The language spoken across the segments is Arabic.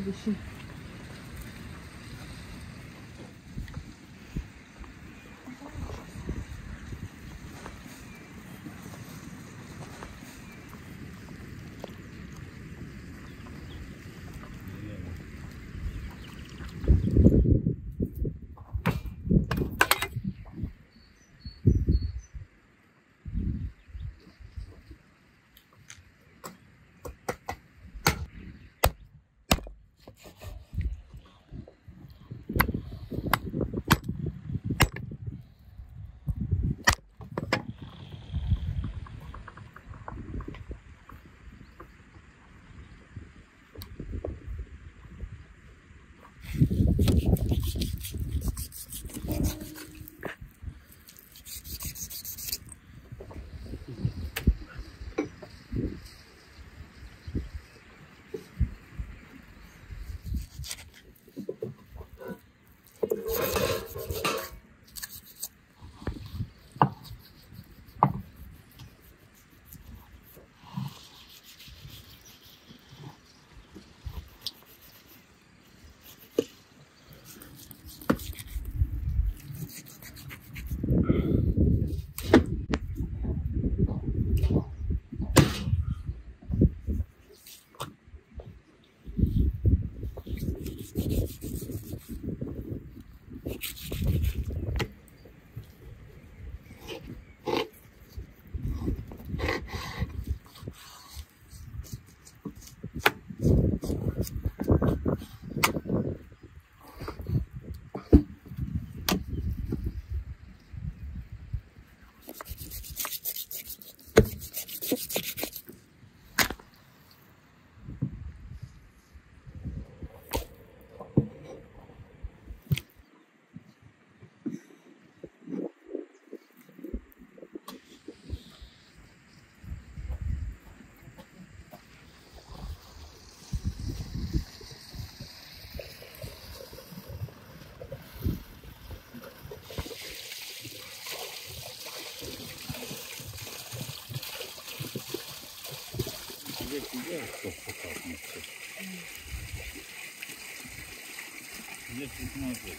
olduğu için. дети делают, кто показывает. Дети смотрят.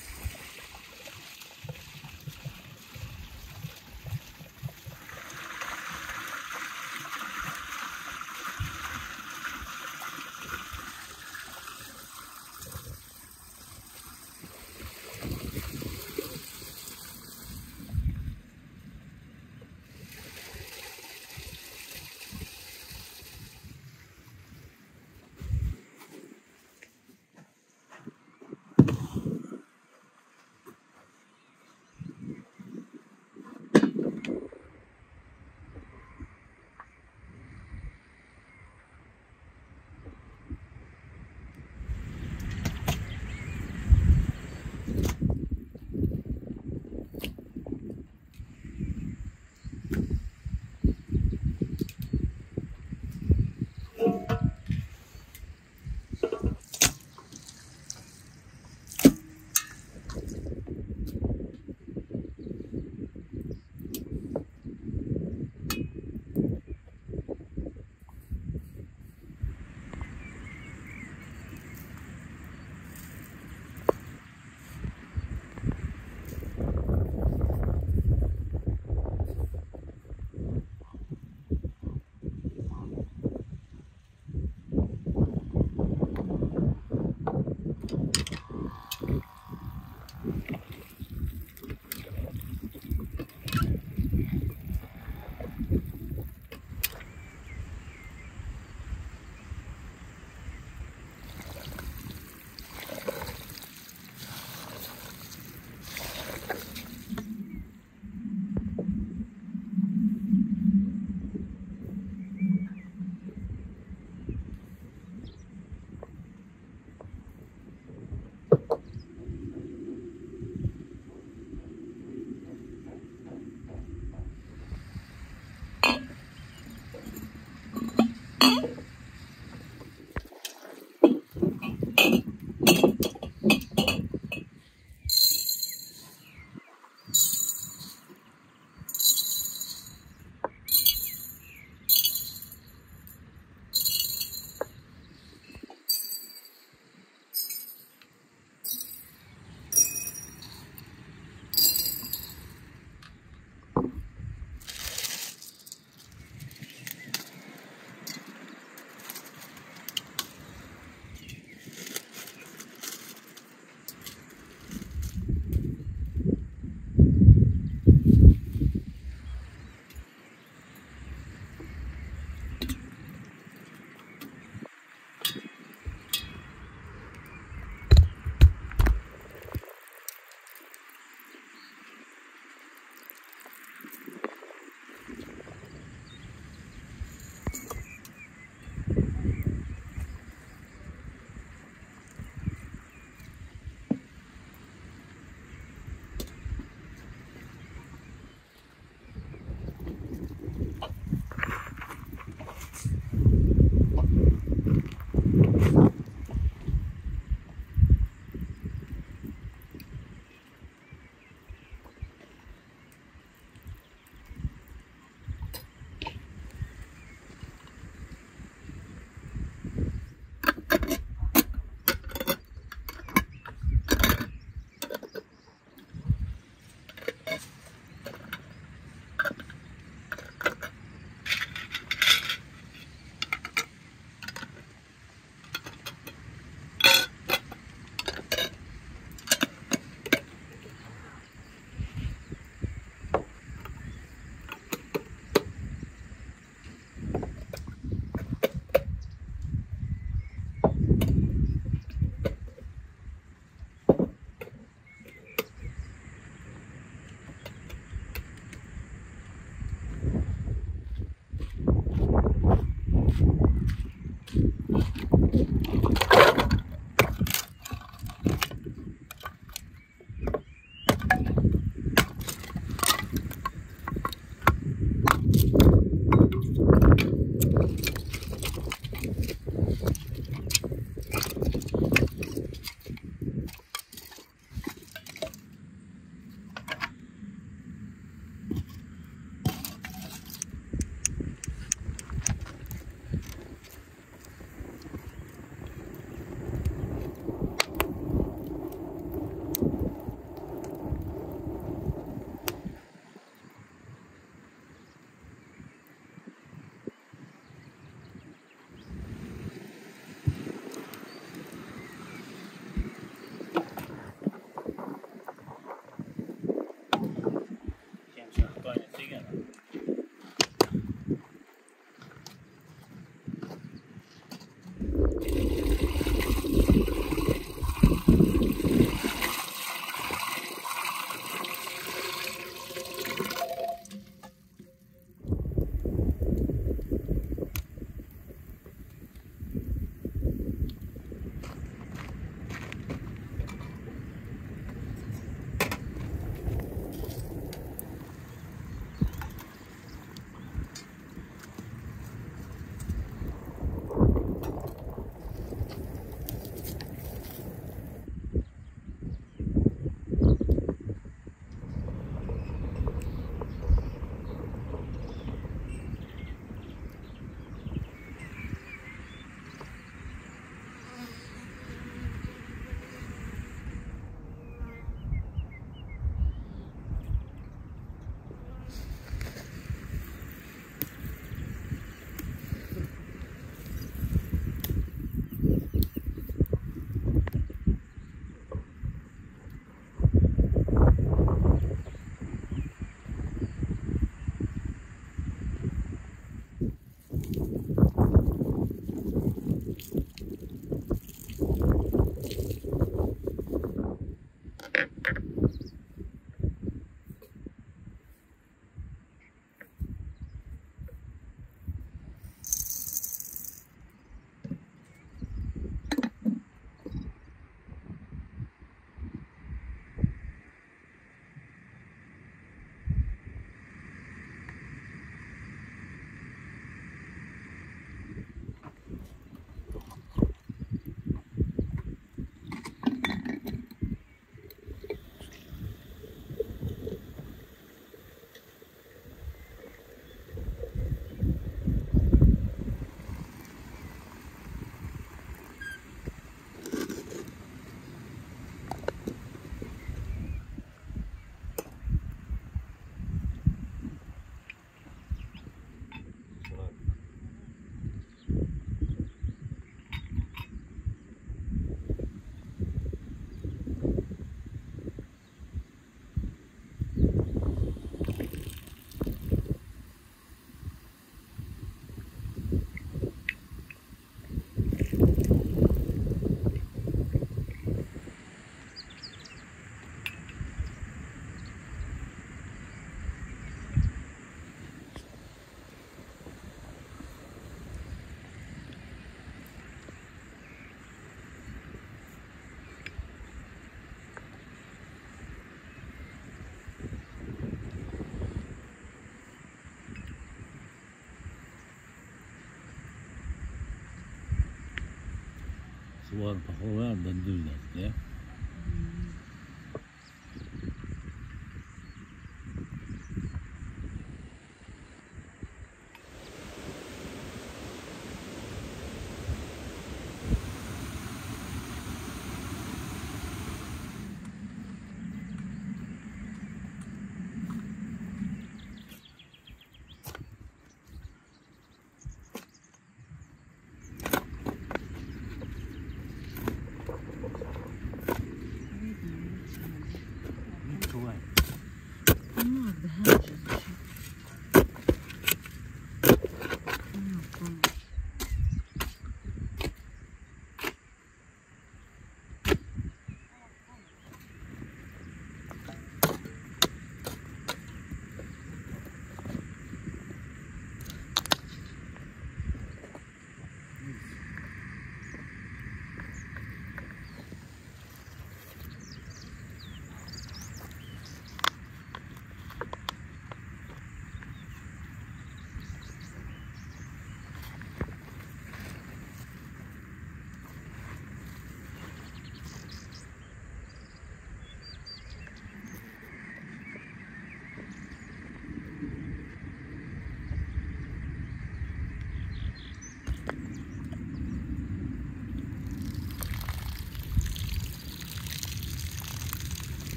sual paholar dan dullat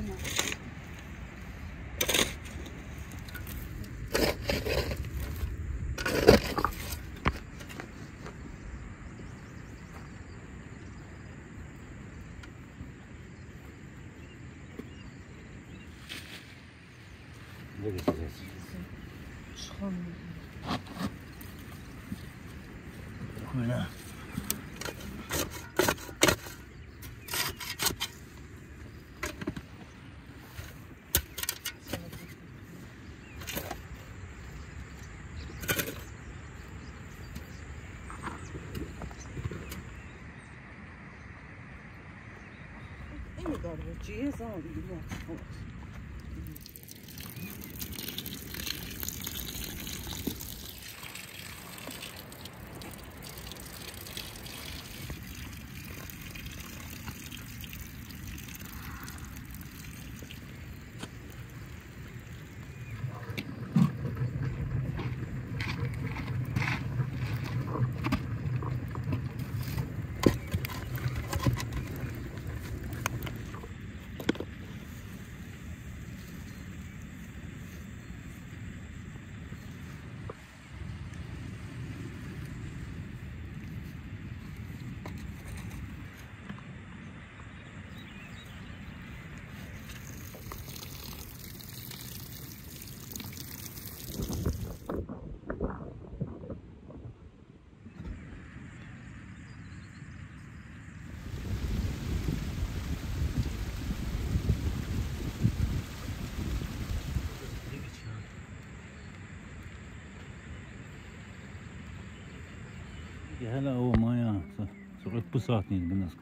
Toma. Ini garbage is on the هلا هو مايا صغير بساتني بالناس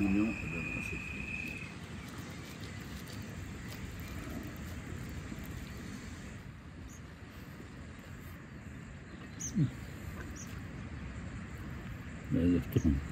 Biliyorum. لا يفتحون